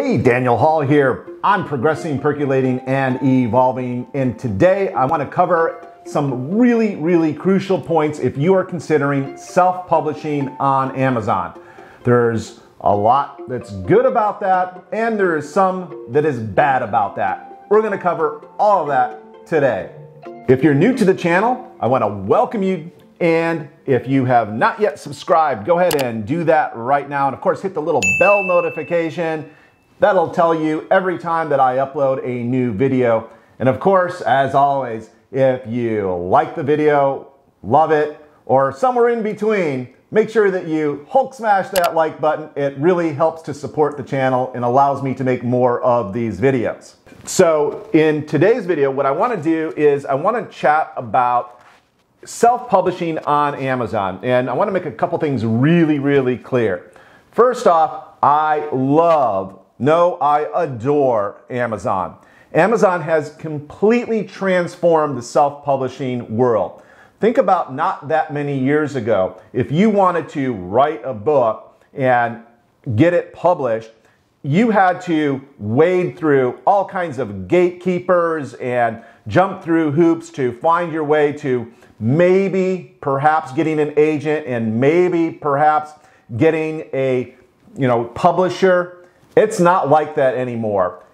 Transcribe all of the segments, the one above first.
Hey, Daniel Hall here. I'm progressing, percolating, and evolving. And today I want to cover some really, really crucial points if you are considering self publishing on Amazon. There's a lot that's good about that, and there is some that is bad about that. We're going to cover all of that today. If you're new to the channel, I want to welcome you. And if you have not yet subscribed, go ahead and do that right now. And of course, hit the little bell notification That'll tell you every time that I upload a new video. And of course, as always, if you like the video, love it, or somewhere in between, make sure that you Hulk smash that like button. It really helps to support the channel and allows me to make more of these videos. So in today's video, what I want to do is I want to chat about self-publishing on Amazon. And I want to make a couple things really, really clear. First off, I love no, I adore Amazon. Amazon has completely transformed the self publishing world. Think about not that many years ago, if you wanted to write a book and get it published, you had to wade through all kinds of gatekeepers and jump through hoops to find your way to maybe perhaps getting an agent and maybe perhaps getting a you know publisher it's not like that anymore.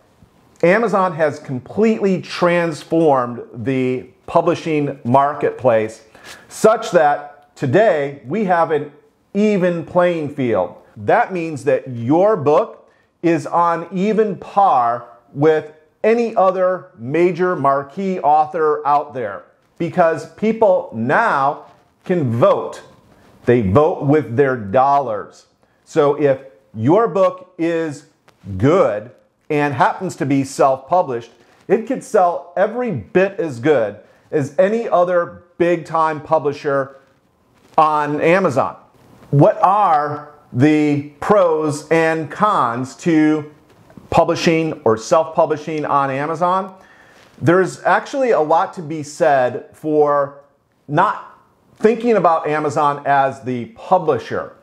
Amazon has completely transformed the publishing marketplace such that today we have an even playing field. That means that your book is on even par with any other major marquee author out there because people now can vote. They vote with their dollars. So if your book is good and happens to be self published, it could sell every bit as good as any other big time publisher on Amazon. What are the pros and cons to publishing or self publishing on Amazon? There's actually a lot to be said for not thinking about Amazon as the publisher.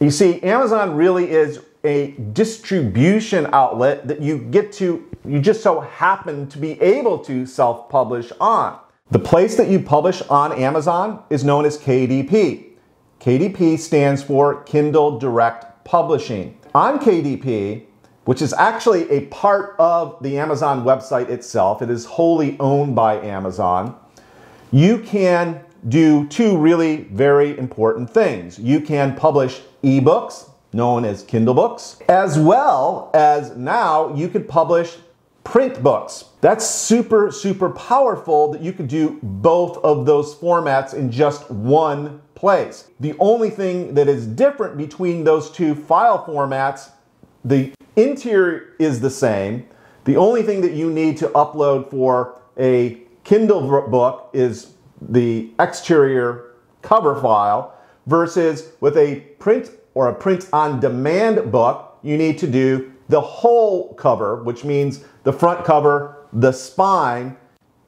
You see, Amazon really is a distribution outlet that you get to, you just so happen to be able to self publish on. The place that you publish on Amazon is known as KDP. KDP stands for Kindle Direct Publishing. On KDP, which is actually a part of the Amazon website itself, it is wholly owned by Amazon, you can do two really very important things. You can publish ebooks known as Kindle books, as well as now you could publish print books. That's super, super powerful that you could do both of those formats in just one place. The only thing that is different between those two file formats, the interior is the same. The only thing that you need to upload for a Kindle book is the exterior cover file versus with a print or a print on demand book, you need to do the whole cover, which means the front cover, the spine,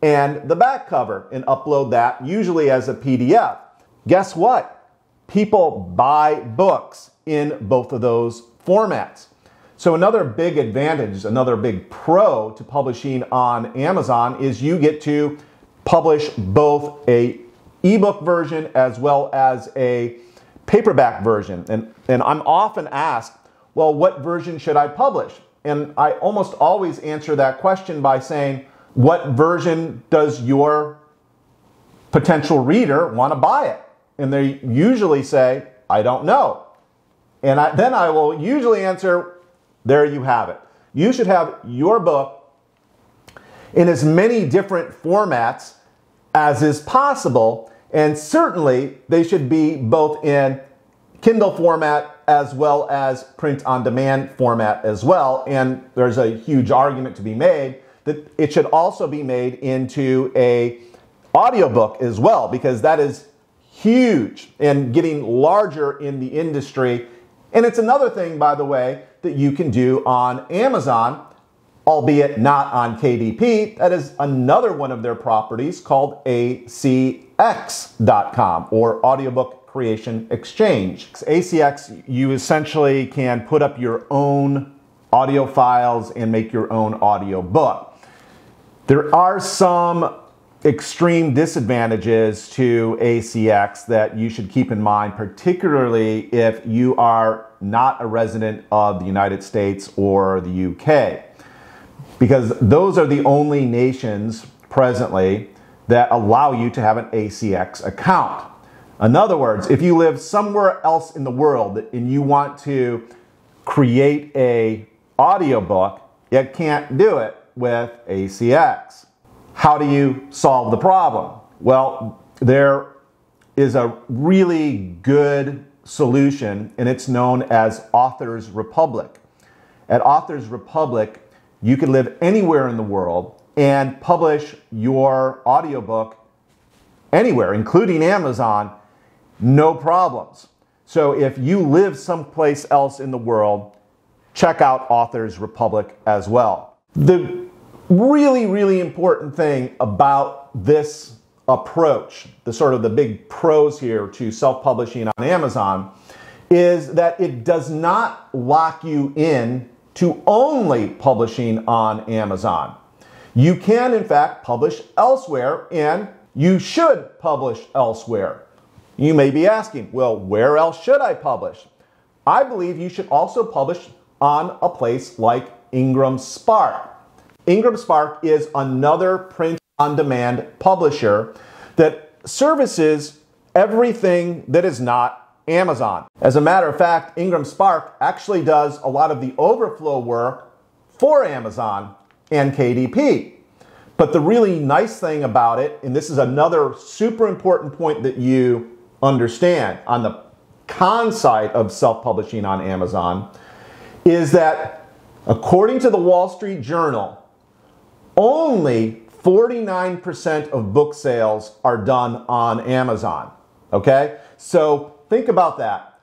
and the back cover, and upload that usually as a PDF. Guess what? People buy books in both of those formats. So another big advantage, another big pro to publishing on Amazon is you get to publish both a ebook version as well as a paperback version. And, and I'm often asked, well, what version should I publish? And I almost always answer that question by saying, what version does your potential reader want to buy it? And they usually say, I don't know. And I, then I will usually answer, there you have it. You should have your book in as many different formats as is possible and certainly they should be both in Kindle format as well as print on demand format as well. And there's a huge argument to be made that it should also be made into a audiobook as well because that is huge and getting larger in the industry. And it's another thing, by the way, that you can do on Amazon, albeit not on KDP. That is another one of their properties called AC ACX.com or Audiobook Creation Exchange. ACX, you essentially can put up your own audio files and make your own audio book. There are some extreme disadvantages to ACX that you should keep in mind, particularly if you are not a resident of the United States or the UK. Because those are the only nations presently that allow you to have an ACX account. In other words, if you live somewhere else in the world and you want to create a audiobook, you can't do it with ACX. How do you solve the problem? Well, there is a really good solution and it's known as Authors Republic. At Authors Republic, you can live anywhere in the world and publish your audiobook anywhere, including Amazon, no problems. So if you live someplace else in the world, check out Authors Republic as well. The really, really important thing about this approach, the sort of the big pros here to self-publishing on Amazon, is that it does not lock you in to only publishing on Amazon. You can, in fact, publish elsewhere, and you should publish elsewhere. You may be asking, well, where else should I publish? I believe you should also publish on a place like Ingram Spark. Ingram Spark is another print on demand publisher that services everything that is not Amazon. As a matter of fact, Ingram Spark actually does a lot of the overflow work for Amazon and KDP. But the really nice thing about it, and this is another super important point that you understand on the con side of self publishing on Amazon, is that according to the Wall Street Journal, only 49% of book sales are done on Amazon. Okay? So think about that.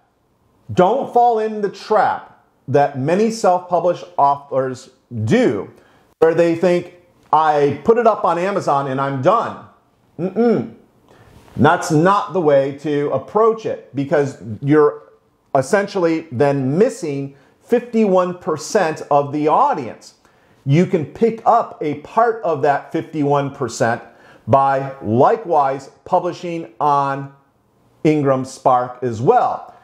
Don't fall in the trap that many self published authors do, where they think, I put it up on Amazon and I'm done. Mm-mm. That's not the way to approach it because you're essentially then missing 51% of the audience. You can pick up a part of that 51% by likewise publishing on Ingram Spark as well.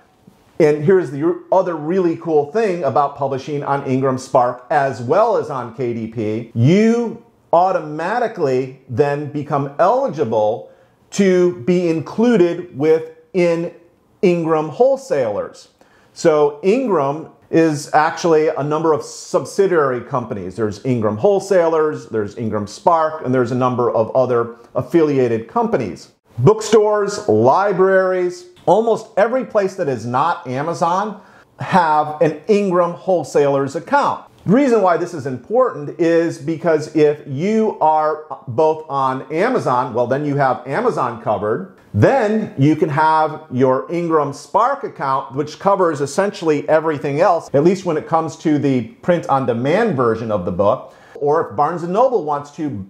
And here's the other really cool thing about publishing on Ingram Spark as well as on KDP. You automatically then become eligible to be included within Ingram wholesalers. So Ingram is actually a number of subsidiary companies. There's Ingram Wholesalers, there's Ingram Spark, and there's a number of other affiliated companies. Bookstores, libraries, almost every place that is not Amazon have an Ingram Wholesalers account. The reason why this is important is because if you are both on Amazon, well, then you have Amazon covered. Then you can have your Ingram Spark account, which covers essentially everything else, at least when it comes to the print on demand version of the book. Or if Barnes and Noble wants to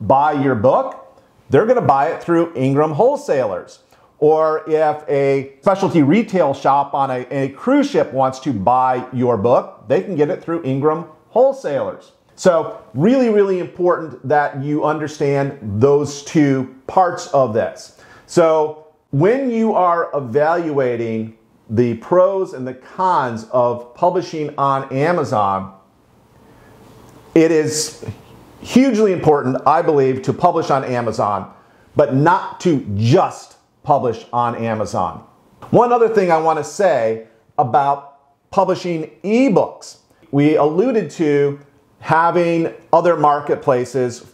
buy your book, they're going to buy it through Ingram Wholesalers. Or if a specialty retail shop on a, a, cruise ship wants to buy your book, they can get it through Ingram wholesalers. So, really, really important that you understand those two parts of this. So, when you are evaluating the pros and the cons of publishing on Amazon, it is hugely important, I believe, to publish on Amazon, but not to just publish on Amazon. One other thing I want to say about publishing ebooks. We alluded to having other marketplaces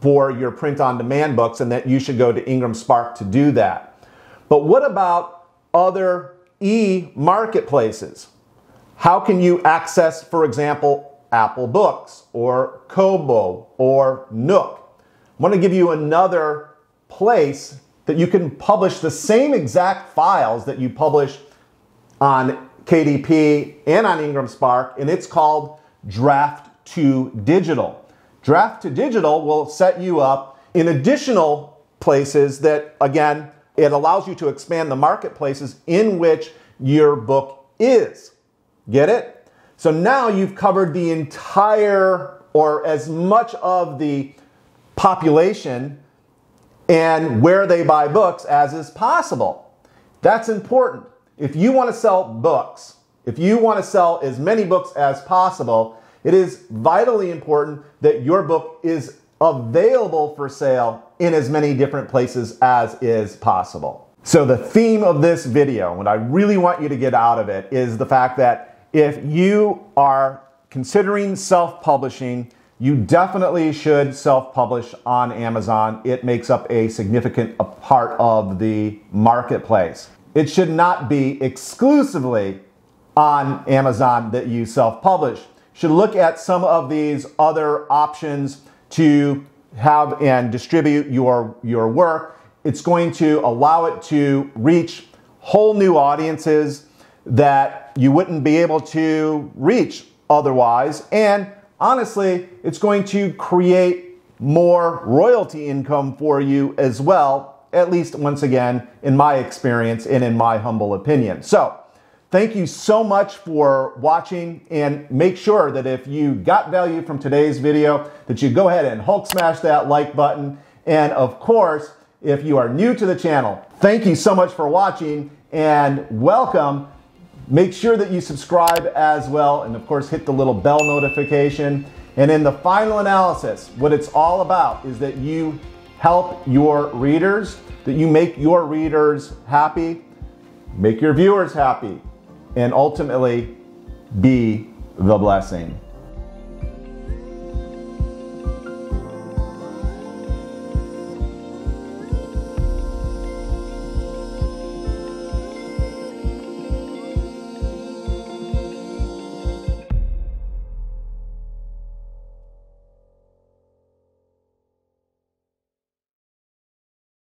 for your print on demand books and that you should go to Ingram Spark to do that. But what about other e marketplaces? How can you access, for example, Apple Books or Kobo or Nook? I want to give you another place that you can publish the same exact files that you publish on KDP and on Ingram Spark, and it's called Draft to Digital. Draft2Digital will set you up in additional places that, again, it allows you to expand the marketplaces in which your book is. Get it? So now you've covered the entire or as much of the population and where they buy books as is possible. That's important. If you want to sell books, if you want to sell as many books as possible, it is vitally important that your book is available for sale in as many different places as is possible. So the theme of this video, what I really want you to get out of it is the fact that if you are considering self-publishing, you definitely should self-publish on Amazon. It makes up a significant part of the marketplace. It should not be exclusively on Amazon that you self-publish. Should look at some of these other options to have and distribute your, your work. It's going to allow it to reach whole new audiences that you wouldn't be able to reach otherwise. And honestly, it's going to create more royalty income for you as well, at least once again, in my experience and in my humble opinion. So, Thank you so much for watching and make sure that if you got value from today's video that you go ahead and Hulk smash that like button. And of course, if you are new to the channel, thank you so much for watching and welcome. Make sure that you subscribe as well and of course hit the little bell notification. And in the final analysis, what it's all about is that you help your readers, that you make your readers happy, make your viewers happy, and ultimately be the blessing.